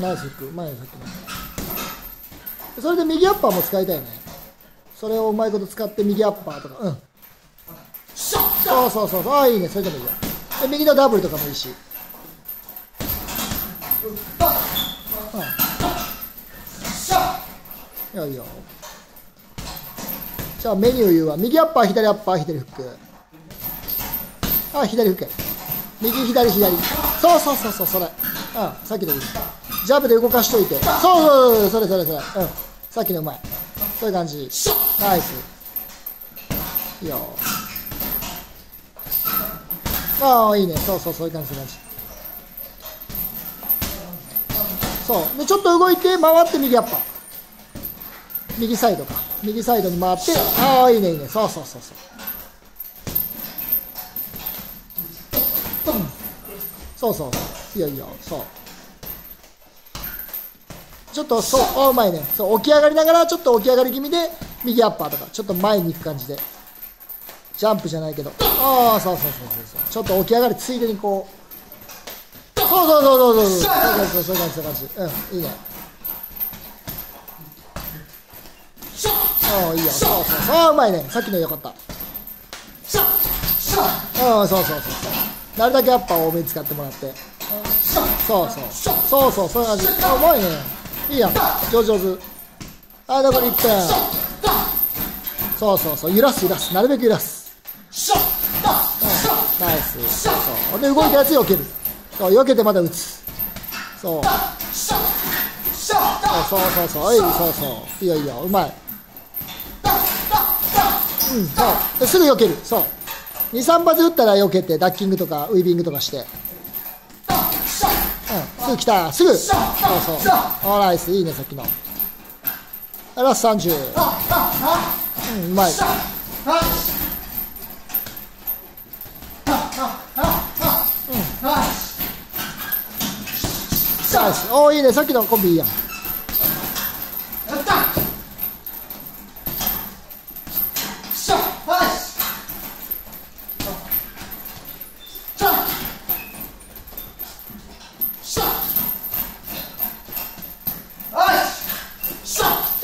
ナイスフックうまいねさっきのそれで右アッパーも使いたいね。それをうまいこと使って右アッパーとか。うん。そうそうそうそう。ああいいね。それでもいいよで右のダブルとかもいいし。うん。いいよいいよ。じゃあメニュー言うわ。右アッパー左アッパー左フック。あ左フック右左左。そうそうそうそうそれ。うんさっきのジャブで動かしといて。そうそうそうそれそれそれ。うん。さっきのうまい。そういう感じ。ナイス。いいよ。ああいいね。そうそうそういう感じそういう感じ。そう。でちょっと動いて回って右アッパー右サイドか。右サイドに回ってああいいねいいね。そうそうそうそう。そうそう。いいよいいよ。そう。ちょっとそうあうまいね。そう起き上がりながらちょっと起き上がり気味で右アッパーとかちょっと前に行く感じで。ジャンプじゃないけど。ああそうそうそうそうそう。ちょっと起き上がりついでにこう。そうそうそうそうそう。そうそうそういう感じそういう感じ。うんいいね。ああいいよそうそうそう。ああうまいね。さっきのよかった。ああそうそうそうそう。なるだけアッパーを多めに使ってもらって。そうそう。そうそうそういう感じ。あうまいね。いいや上手上手。あ残り1分。そうそうそう。揺らす揺らす。なるべく揺らす、うん、ナイス。そう。そうで動いたやつ避ける。そう避けてまた打つ。そう。そうそうそう。そういそうそう。いいよいいよ。うまい。うんそう。すぐ避ける。そう。23発打ったら避けてダッキングとかウィービングとかして。すぐ来たすぐそうそうオーライスいいねさっきのラス30うんうまいうんナイスおおいいねさっきのコンビいいやん Stop!